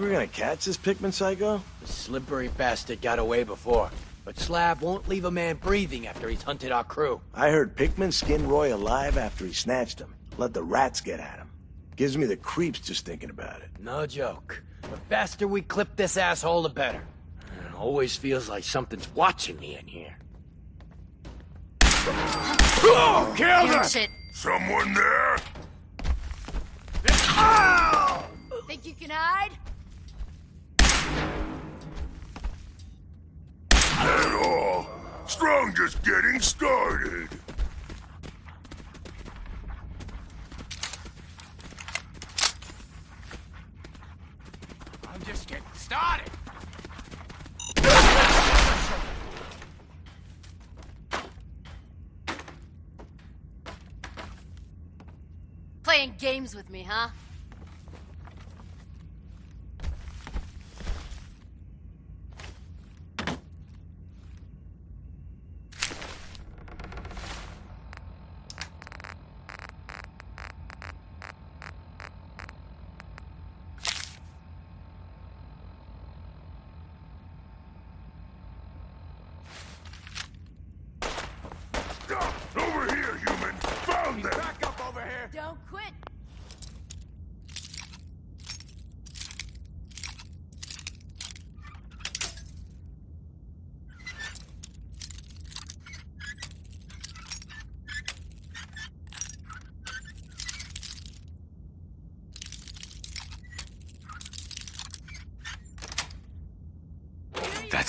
Think we're gonna catch this Pickman psycho? The slippery bastard got away before. But Slab won't leave a man breathing after he's hunted our crew. I heard Pickman skinned Roy alive after he snatched him. Let the rats get at him. Gives me the creeps just thinking about it. No joke. The faster we clip this asshole, the better. It always feels like something's watching me in here. Oh, kill Damn them! Someone there? Think you can hide? All. Strong just getting started. I'm just getting started. Playing games with me, huh? Over here, human. Found them. Back up over here. Don't quit.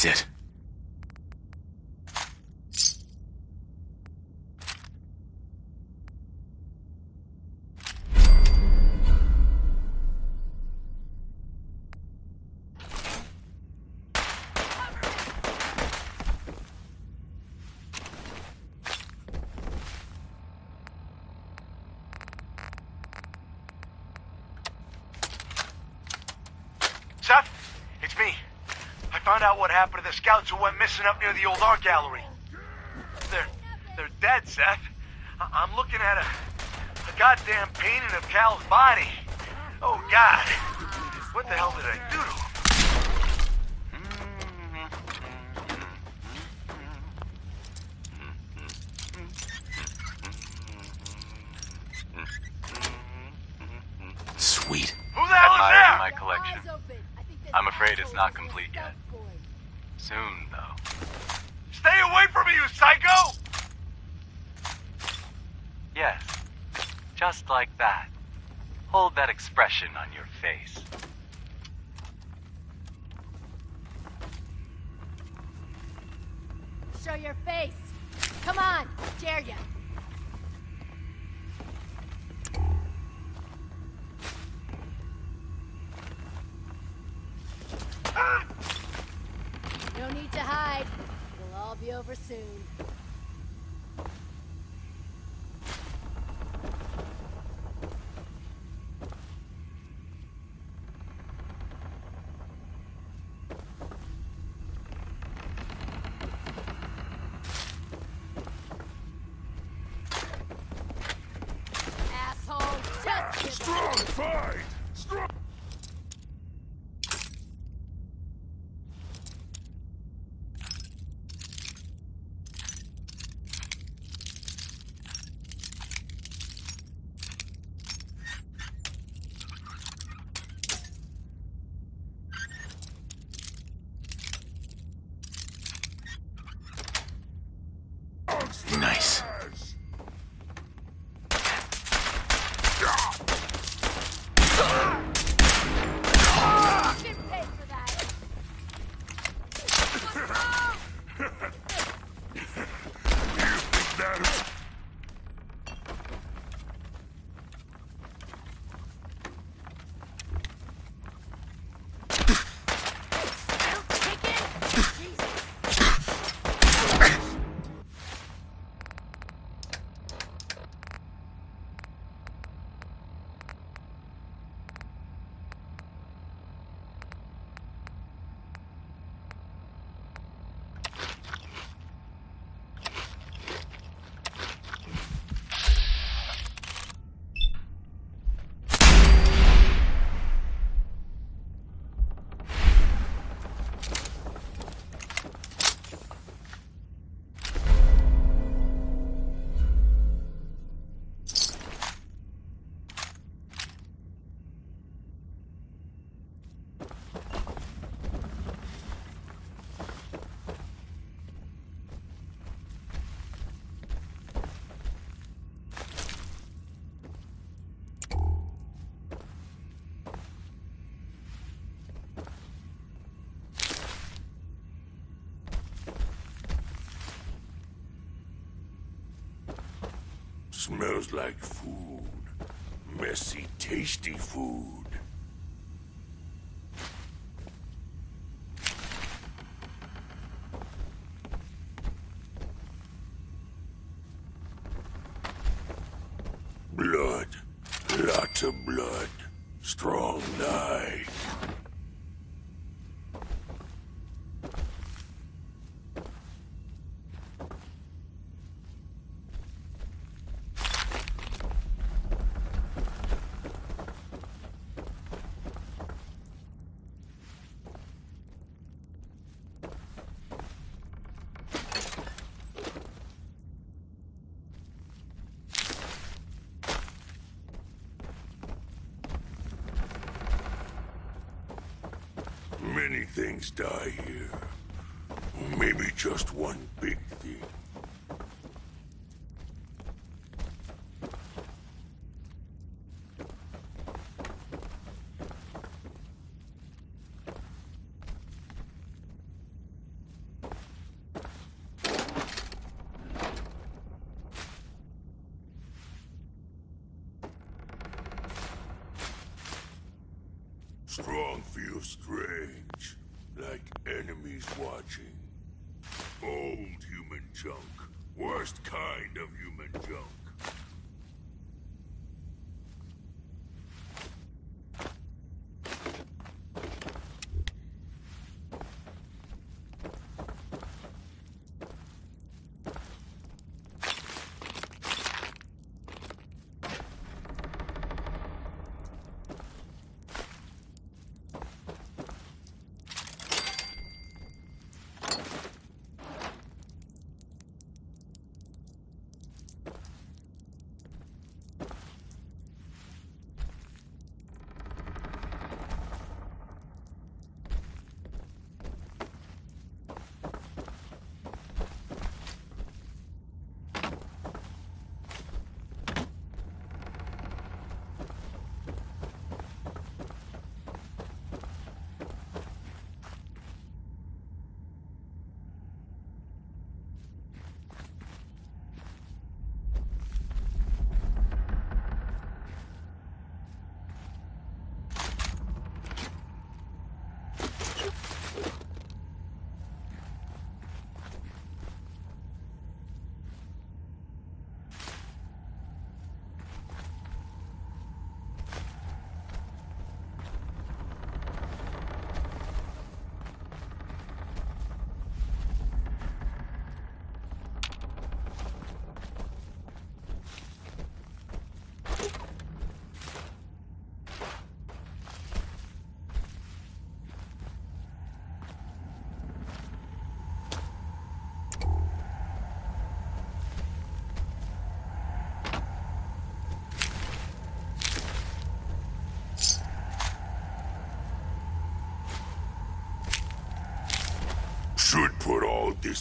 That's it. Seth, it's me. I found out what happened to the scouts who went missing up near the old art gallery. They're they're dead, Seth. I- I'm looking at a a goddamn painting of Cal's body. Oh God, what the hell did I do to him? Sweet. Who the hell is Admiring there? my collection. I think this I'm afraid it's not complete yet. Soon, though. Stay away from me, you psycho! Yes. Just like that. Hold that expression on your face. Show your face. Come on, dare ya. Be over soon. Smells like food. Messy, tasty food. Things die here. Maybe just one big thing. Strong feels strange, like enemies watching. Old human junk. Worst kind of human junk.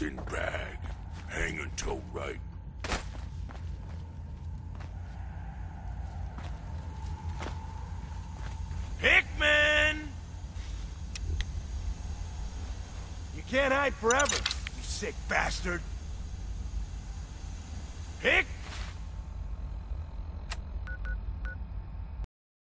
In bag. Hang until right. Pickman! You can't hide forever, you sick bastard.